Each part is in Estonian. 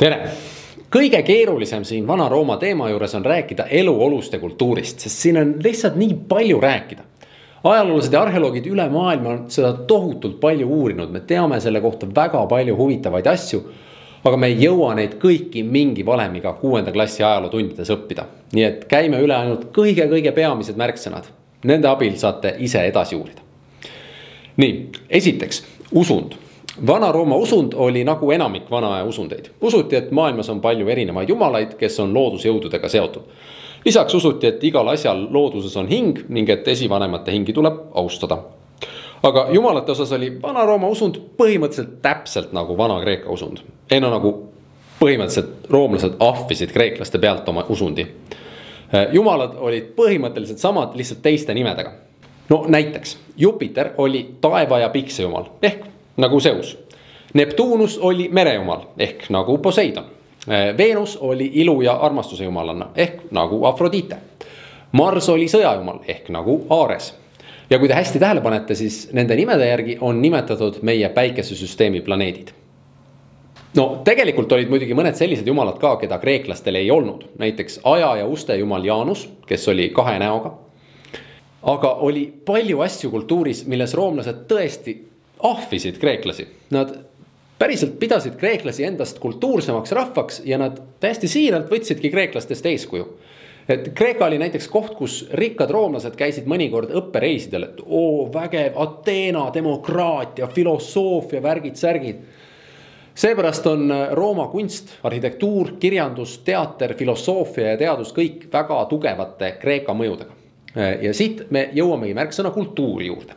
tere! kõige keerulisem siin Vana-Rooma teema juures on rääkida eluolust ja kultuurist, sest siin on lihtsalt nii palju rääkida. ajaloolased ja arheoloogid üle maailma on seda tohutult palju uurinud, me teame selle kohta väga palju huvitavaid asju. aga me ei jõua neid kõiki mingi valemiga kuuenda klassi ajalootundides õppida. nii et käime üle ainult kõige-kõige peamised märksõnad. Nende abil saate ise edasi uurida. nii, esiteks usund Vana-Rooma usund oli nagu enamik vana aja usundeid. usuti, et maailmas on palju erinevaid jumalaid, kes on loodusjõududega seotud. lisaks usuti, et igal asjal looduses on hing ning et esivanemate hingi tuleb austada. aga jumalate osas oli Vana-Rooma usund põhimõtteliselt täpselt nagu Vana-Kreeka usund. ei no nagu põhimõtteliselt roomlased ahvisid kreeklaste pealt oma usundi. jumalad olid põhimõtteliselt samad, lihtsalt teiste nimedega. no näiteks Jupiter oli taeva ja piksejumal ehk nagu Zeus. Neptunus oli merejumal ehk nagu Poseidon. Veenus oli ilu ja armastuse jumalanna ehk nagu Afrodite. Mars oli sõjajumal ehk nagu Ares. ja kui te hästi tähele panete, siis nende nimede järgi on nimetatud meie päikesesüsteemi planeedid. no tegelikult olid muidugi mõned sellised jumalad ka, keda kreeklastel ei olnud, näiteks aja ja uste jumal Jaanus, kes oli kahe näoga. aga oli palju asju kultuuris, milles roomlased tõesti ahvisid kreeklasi, nad päriselt pidasid kreeklasi endast kultuursemaks rahvaks ja nad täiesti siiralt võtsidki kreeklastest eeskuju. et Kreeka oli näiteks koht, kus rikkad roomlased käisid mõnikord õppereisidel, et oo vägev Ateena, demokraatia, filosoofia, värgid-särgid. seepärast on Rooma kunst, arhitektuur, kirjandus, teater, filosoofia ja teadus kõik väga tugevate Kreeka mõjudega. ja siit me jõuamegi märksõna kultuuri juurde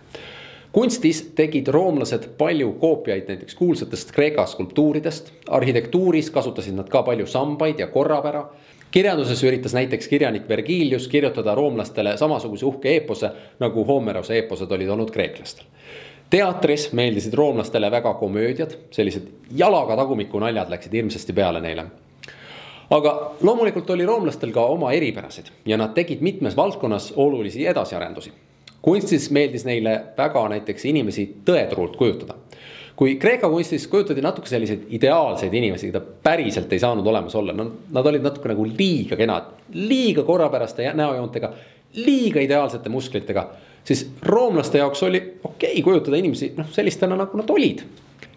kunstis tegid roomlased palju koopiaid näiteks kuulsatest Kreeka skulptuuridest. arhitektuuris kasutasid nad ka palju sambaid ja korrapära. kirjanduses üritas näiteks kirjanik Vergilius kirjutada roomlastele samasuguse uhke eepose nagu Homerose eeposed olid olnud kreeklastel. teatris meeldisid roomlastele väga komöödiad, sellised jalaga tagumiku naljad läksid hirmsasti peale neile aga loomulikult oli roomlastel ka oma eripärasid ja nad tegid mitmes valdkonnas olulisi edasiarendusi kunstis meeldis neile väga näiteks inimesi tõetruult kujutada. kui Kreeka kunstis kujutati natuke selliseid ideaalseid inimesi, keda päriselt ei saanud olemas olla, no nad olid natuke nagu liiga kenad, liiga korrapäraste näojoontega, liiga ideaalsete musklitega. siis roomlaste jaoks oli okei okay kujutada inimesi noh, sellistena nagu nad olid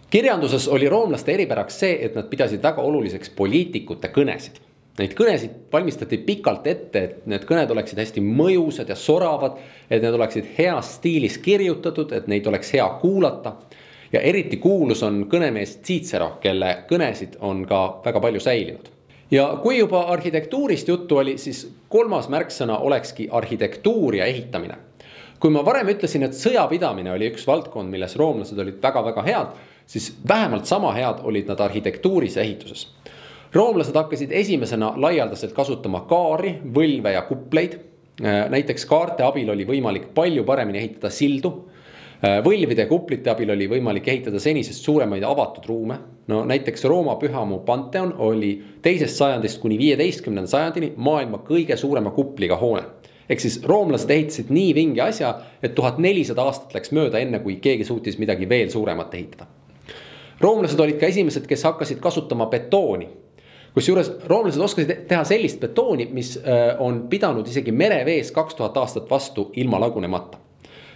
kirjanduses oli roomlaste eripäraks see, et nad pidasid väga oluliseks poliitikute kõnesid Neid kõnesid valmistati pikalt ette, et need kõned oleksid hästi mõjusad ja soravad. et need oleksid heas stiilis kirjutatud, et neid oleks hea kuulata. ja eriti kuulus on kõnemees Cicero, kelle kõnesid on ka väga palju säilinud. ja kui juba arhitektuurist juttu oli, siis kolmas märksõna olekski arhitektuur ja ehitamine. kui ma varem ütlesin, et sõjapidamine oli üks valdkond, milles roomlased olid väga-väga head, siis vähemalt sama head olid nad arhitektuuris ja ehituses roomlased hakkasid esimesena laialdaselt kasutama kaari, võlve ja kupleid. Äh, näiteks kaarte abil oli võimalik palju paremini ehitada sildu. Äh, võlvide ja kuplite abil oli võimalik ehitada senisest suuremaid avatud ruume. no näiteks Rooma pühamu Pantheon oli teisest sajandist kuni viieteistkümnenda sajandini maailma kõige suurema kupliga hoone ehk siis roomlased ehitasid nii vinge asja, et tuhat nelisada aastat läks mööda, enne kui keegi suutis midagi veel suuremat ehitada. roomlased olid ka esimesed, kes hakkasid kasutama betooni kusjuures roomlased oskasid teha sellist betooni, mis äh, on pidanud isegi merevees kaks tuhat aastat vastu ilma lagunemata.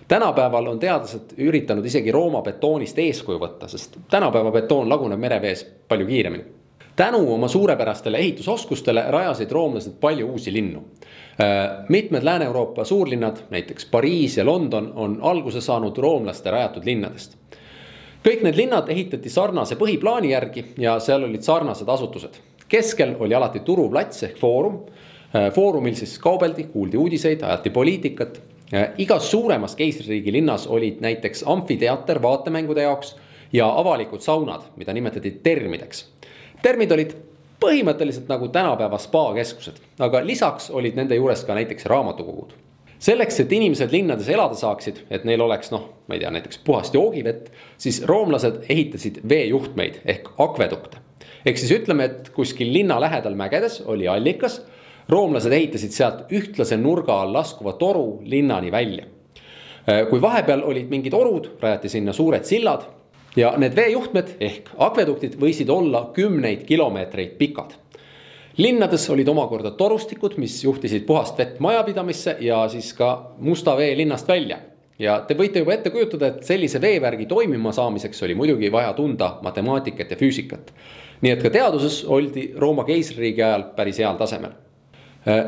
tänapäeval on teadlased üritanud isegi Rooma betoonist eeskuju võtta, sest tänapäeva betoon laguneb merevees palju kiiremini. tänu oma suurepärastele ehitusoskustele rajasid roomlased palju uusi linnu. Äh, mitmed Lääne-Euroopa suurlinnad, näiteks Pariis ja London, on alguse saanud roomlaste rajatud linnadest kõik need linnad ehitati sarnase põhiplaani järgi ja seal olid sarnased asutused keskel oli alati turuplats ehk foorum. Äh, foorumil siis kaubeldi, kuuldi uudiseid, ajati poliitikat. Äh, igas suuremas keisririigi linnas olid näiteks amfiteater vaatemängude jaoks ja avalikud saunad, mida nimetati termideks. termid olid põhimõtteliselt nagu tänapäeva spaakeskused, aga lisaks olid nende juures ka näiteks raamatukogud selleks, et inimesed linnades elada saaksid, et neil oleks noh, ma ei tea, näiteks puhast joogivett, siis roomlased ehitasid veejuhtmeid ehk akvedukte ehk siis ütleme, et kuskil linna lähedal mägedes oli allikas. roomlased ehitasid sealt ühtlase nurga all laskuva toru linnani välja. Äh, kui vahepeal olid mingid orud, rajati sinna suured sillad. ja need veejuhtmed ehk akveduktid võisid olla kümneid kilomeetreid pikad linnades olid omakorda torustikud, mis juhtisid puhast vett majapidamisse ja siis ka musta vee linnast välja. ja te võite juba ette kujutada, et sellise veevärgi toimima saamiseks oli muidugi vaja tunda matemaatikat ja füüsikat. nii et ka teaduses oldi Rooma keisririigi ajal päris heal tasemel.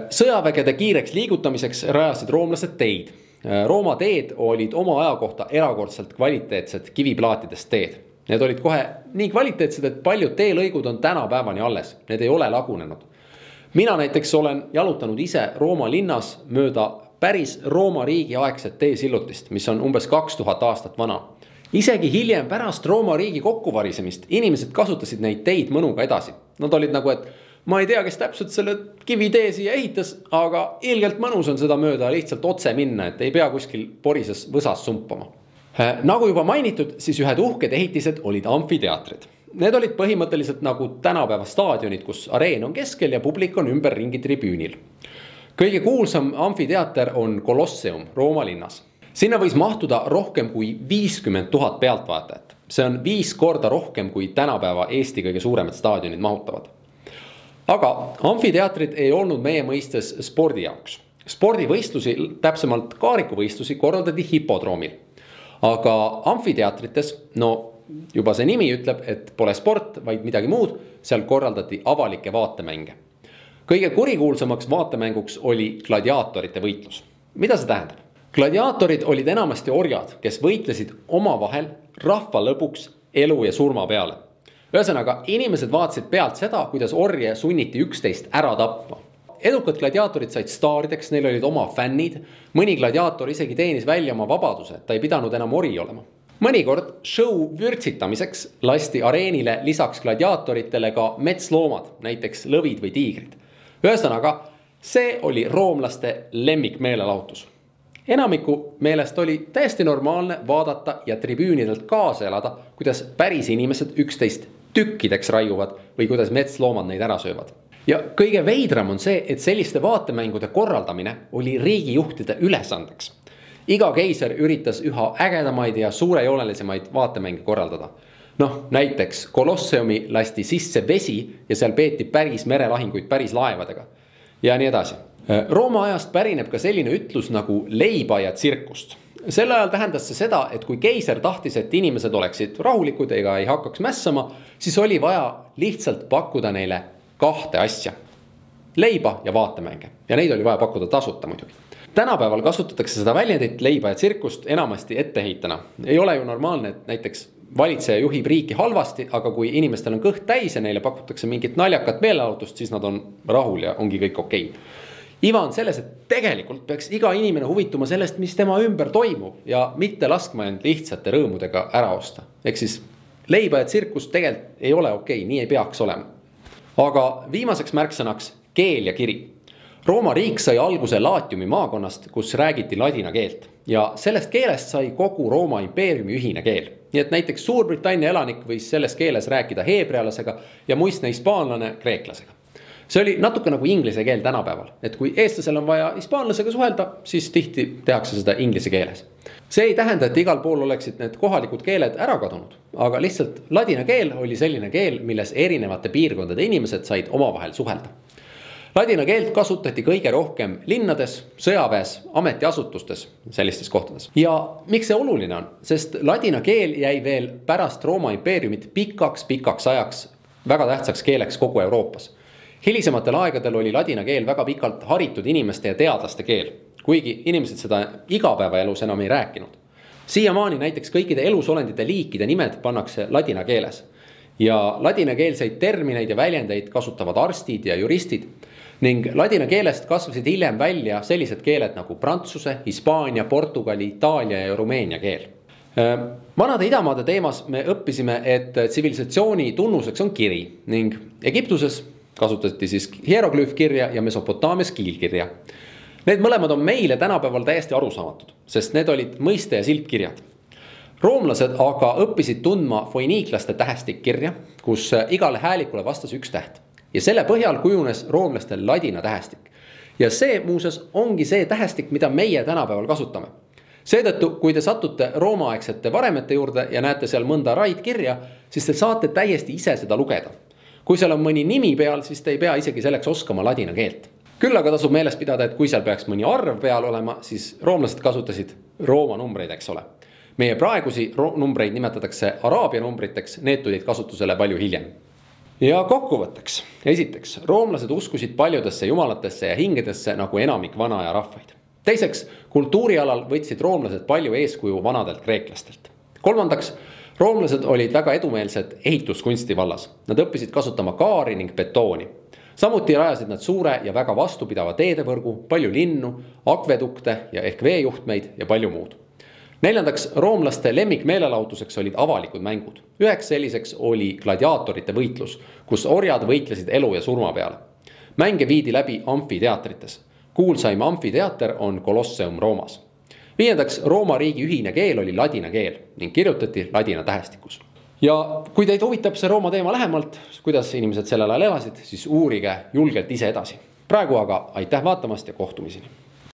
sõjavägede kiireks liigutamiseks rajasid roomlased teid. Rooma teed olid oma aja kohta erakordselt kvaliteetsed kiviplaatidest teed Need olid kohe nii kvaliteetsed, et paljud teelõigud on tänapäevani alles, need ei ole lagunenud. mina näiteks olen jalutanud ise Rooma linnas mööda päris Rooma riigi aegset teesillutist, mis on umbes kaks tuhat aastat vana. isegi hiljem pärast Rooma riigi kokkuvarisemist inimesed kasutasid neid teid mõnuga edasi. Nad olid nagu, et ma ei tea, kes täpselt selle kivitee siia ehitas, aga ilgelt mõnus on seda mööda lihtsalt otse minna, et ei pea kuskil porises võsas sumpama nagu juba mainitud, siis ühed uhked ehitised olid amfiteatrid. Need olid põhimõtteliselt nagu tänapäeva staadionid, kus areen on keskel ja publik on ümberringi tribüünil. kõige kuulsam amfiteater on Colosseum Rooma linnas. sinna võis mahtuda rohkem kui viiskümmend tuhat pealtvaatajat. see on viis korda rohkem, kui tänapäeva Eesti kõige suuremad staadionid mahutavad. aga amfiteatrid ei olnud meie mõistes spordi jaoks. spordivõistlusi, täpsemalt kaarikuvõistlusi korraldati hipodroomil aga amfiteatrites, no juba see nimi ütleb, et pole sport, vaid midagi muud, seal korraldati avalikke vaatemänge. kõige kurikuulsamaks vaatemänguks oli gladiaatorite võitlus. mida see tähendab? gladiaatorid olid enamasti orjad, kes võitlesid omavahel rahva lõbuks elu ja surma peale. ühesõnaga, inimesed vaatasid pealt seda, kuidas orje sunniti üksteist ära tapma edukad gladiaatorid said staarideks, neil olid oma fännid. mõni gladiaator isegi teenis välja oma vabaduse, ta ei pidanud enam ori olema. mõnikord show vürtsitamiseks lasti areenile lisaks gladiaatoritele ka metsloomad, näiteks lõvid või tiigrid. ühesõnaga, see oli roomlaste lemmikmeelelahutus enamiku meelest oli täiesti normaalne vaadata ja tribüünidelt kaasa elada, kuidas päris inimesed üksteist tükkideks raiuvad või kuidas metsloomad neid ära söövad ja kõige veidram on see, et selliste vaatemängude korraldamine oli riigijuhtide ülesandeks. iga keiser üritas üha ägedamaid ja suurejoonelisemaid vaatemänge korraldada. noh, näiteks Kolosseumi lasti sisse vesi ja seal peeti päris merelahinguid päris laevadega ja nii edasi. Rooma ajast pärineb ka selline ütlus nagu leiba ja tsirkust sel ajal tähendas see seda, et kui keiser tahtis, et inimesed oleksid rahulikud ega ei hakkaks mässama, siis oli vaja lihtsalt pakkuda neile kahte asja. leiba ja vaatemänge ja neid oli vaja pakkuda tasuta muidugi. tänapäeval kasutatakse seda väljendit leiba ja tsirkust enamasti etteheitena. ei ole ju normaalne, et näiteks valitseja juhib riiki halvasti, aga kui inimestel on kõht täis ja neile pakutakse mingit naljakat meelelahutust, siis nad on rahul ja ongi kõik okei okay. iva on selles, et tegelikult peaks iga inimene huvituma sellest, mis tema ümber toimub ja mitte laskma end lihtsate rõõmudega ära osta. ehk siis leiba ja tsirkus tegelikult ei ole okei okay,, nii ei peaks olema aga viimaseks märksõnaks keel ja kiri. Rooma riik sai alguse Latiumi maakonnast, kus räägiti ladina keelt ja sellest keelest sai kogu Rooma impeeriumi ühine keel. nii et näiteks Suurbritannia elanik võis selles keeles rääkida heebrealasega ja muistne hispaanlane kreeklasega. See oli natuke nagu inglise keel tänapäeval, et kui eestlasel on vaja hispaanlasega suhelda, siis tihti tehakse seda inglise keeles see ei tähenda, et igal pool oleksid need kohalikud keeled ära kadunud, aga lihtsalt ladina keel oli selline keel, milles erinevate piirkondade inimesed said omavahel suhelda. Ladina keelt kasutati kõige rohkem linnades, sõjaväes, ametiasutustes, sellistes kohtades. ja miks see oluline on, sest ladina keel jäi veel pärast Rooma impeeriumit pikaks-pikaks ajaks väga tähtsaks keeleks kogu Euroopas. Hilisematel aegadel oli ladina keel väga pikalt haritud inimeste ja teadlaste keel kuigi inimesed seda igapäevaelus enam ei rääkinud. siiamaani näiteks kõikide elusolendite liikide nimed pannakse ladina keeles. ja ladinakeelseid termineid ja väljendeid kasutavad arstid ja juristid. ning ladina keelest kasvasid hiljem välja sellised keeled nagu prantsuse, hispaania, portugali, itaalia ja rumeenia keel vanade idamaade teemas me õppisime, et tsivilisatsiooni tunnuseks on kiri ning Egiptuses kasutati siis hieroglüüfkirja ja Mesopotaamias kiilkirja Need mõlemad on meile tänapäeval täiesti arusaamatud, sest need olid mõiste ja siltkirjad. roomlased aga õppisid tundma foiniiklaste tähestikkirja, kus igale häälikule vastas üks täht ja selle põhjal kujunes roomlastel ladina tähestik. ja see muuseas ongi see tähestik, mida meie tänapäeval kasutame. seetõttu, kui te satute Rooma-aegsete varemete juurde ja näete seal mõnda raidkirja, siis te saate täiesti ise seda lugeda. Kui seal on mõni nimi peal, siis te ei pea isegi selleks oskama ladina keelt. küll aga tasub meeles pidada, et kui seal peaks mõni arv peal olema, siis roomlased kasutasid Rooma numbreid, eks ole. meie praegusi numbreid nimetatakse araabia numbriteks, need tulid kasutusele palju hiljem ja kokkuvõtteks, esiteks, roomlased uskusid paljudesse jumalatesse ja hingedesse nagu enamik vana aja rahvaid teiseks, kultuuri alal võtsid roomlased palju eeskuju vanadelt kreeklastelt. Kolmandaks, roomlased olid väga edumeelsed ehituskunsti vallas, nad õppisid kasutama kaari ning betooni. samuti rajasid nad suure ja väga vastupidava teedevõrgu, palju linnu, akvedukte ja ehk veejuhtmeid ja palju muud neljandaks, roomlaste lemmikmeelelahutuseks olid avalikud mängud. üheks selliseks oli gladiaatorite võitlus, kus orjad võitlesid elu ja surma peale. mänge viidi läbi amfiteatrites kuulsaim amfiteater on Colosseum Roomas. Viiendaks, Rooma riigi ühine keel oli ladina keel ning kirjutati ladina tähestikus. ja kui teid huvitab see Rooma teema lähemalt, kuidas inimesed sellel ajal elasid, siis uurige julgelt ise edasi. praegu aga aitäh vaatamast ja kohtumiseni